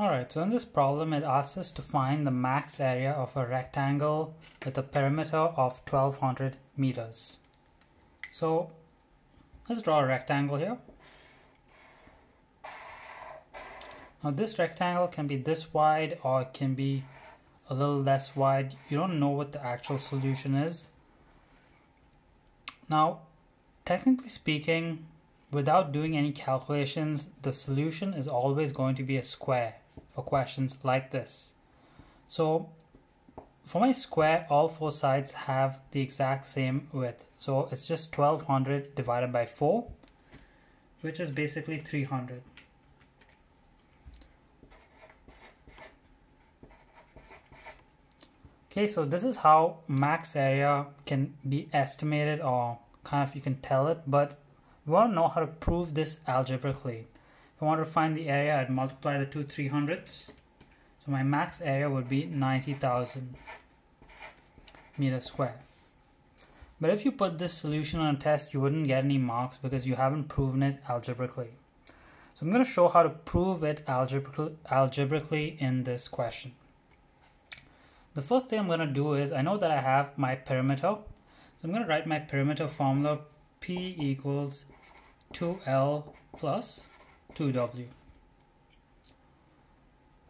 Alright, so in this problem it asks us to find the max area of a rectangle with a perimeter of 1200 meters. So let's draw a rectangle here. Now this rectangle can be this wide or it can be a little less wide. You don't know what the actual solution is. Now, technically speaking, without doing any calculations, the solution is always going to be a square for questions like this. So for my square, all four sides have the exact same width. So it's just 1200 divided by 4, which is basically 300. Okay, so this is how max area can be estimated or kind of you can tell it, but we want to know how to prove this algebraically. I want to find the area, I'd multiply the two 300s. So my max area would be 90,000 meters square. But if you put this solution on a test, you wouldn't get any marks because you haven't proven it algebraically. So I'm going to show how to prove it algebraically in this question. The first thing I'm going to do is, I know that I have my perimeter. So I'm going to write my perimeter formula P equals 2L plus 2w.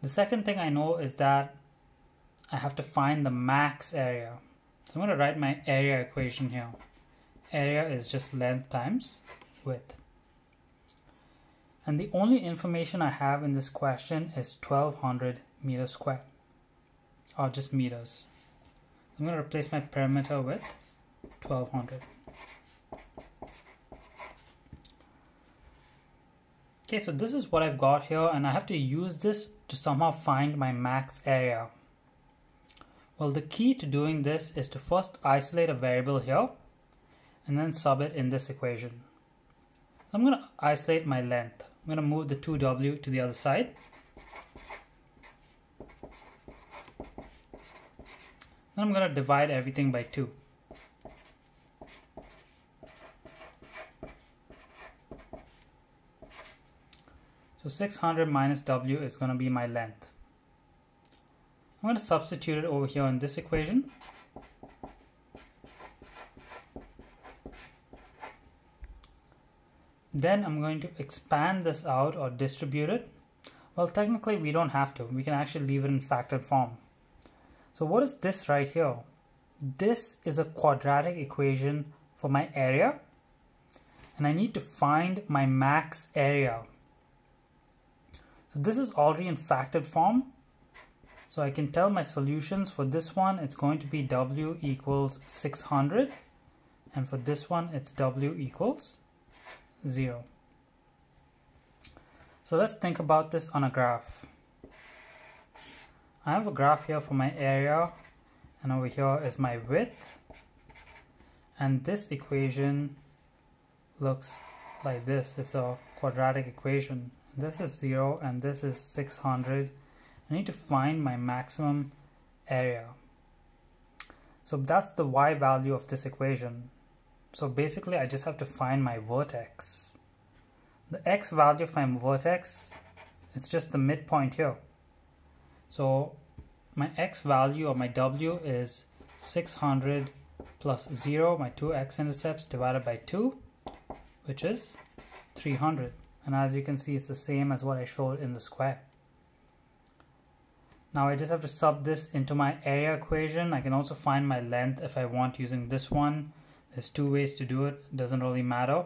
The second thing I know is that I have to find the max area. So I'm going to write my area equation here. Area is just length times width. And the only information I have in this question is 1200 meters squared, or just meters. I'm going to replace my perimeter with 1200. Okay, so this is what I've got here and I have to use this to somehow find my max area. Well, the key to doing this is to first isolate a variable here and then sub it in this equation. So I'm going to isolate my length. I'm going to move the 2w to the other side. Then I'm going to divide everything by 2. So 600 minus w is going to be my length. I'm going to substitute it over here in this equation. Then I'm going to expand this out or distribute it. Well, technically we don't have to. We can actually leave it in factored form. So what is this right here? This is a quadratic equation for my area. And I need to find my max area. So this is already in factored form. So I can tell my solutions for this one, it's going to be W equals 600. And for this one, it's W equals 0. So let's think about this on a graph. I have a graph here for my area and over here is my width and this equation looks like this it's a quadratic equation this is 0 and this is 600 I need to find my maximum area. So that's the y value of this equation. So basically I just have to find my vertex. The x value of my vertex it's just the midpoint here. So my x value or my w is 600 plus 0 my two x-intercepts divided by 2 which is 300 and as you can see it's the same as what I showed in the square. Now I just have to sub this into my area equation. I can also find my length if I want using this one. There's two ways to do it, doesn't really matter.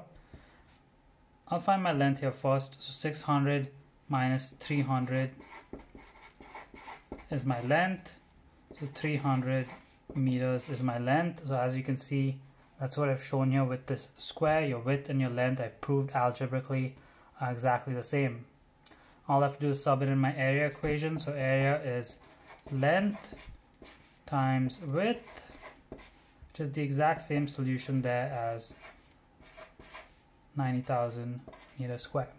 I'll find my length here first. So 600 minus 300 is my length. So 300 meters is my length. So as you can see, that's what I've shown here with this square, your width and your length. I've proved algebraically are exactly the same. All I have to do is sub it in my area equation. So area is length times width, which is the exact same solution there as 90,000 meters square.